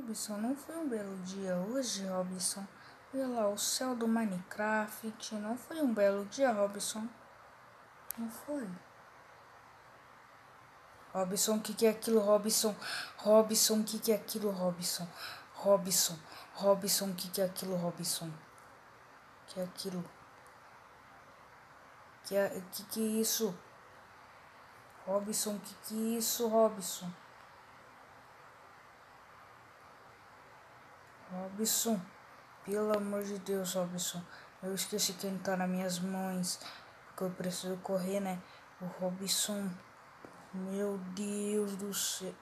Robson, não foi um belo dia hoje, Robson? Olha lá, o céu do Minecraft. Não foi um belo dia, Robson? Não foi? Robson, o que, que é aquilo, Robson? Robson, o que, que é aquilo, Robson? Robson, Robson, o que, que é aquilo, Robson? Que é aquilo? Que é, que, que é isso? Robson, que que é isso, Robson? Robson, pelo amor de Deus, Robson. Eu esqueci quem tá nas minhas mãos. Porque eu preciso correr, né? O Robson. Meu Deus do céu.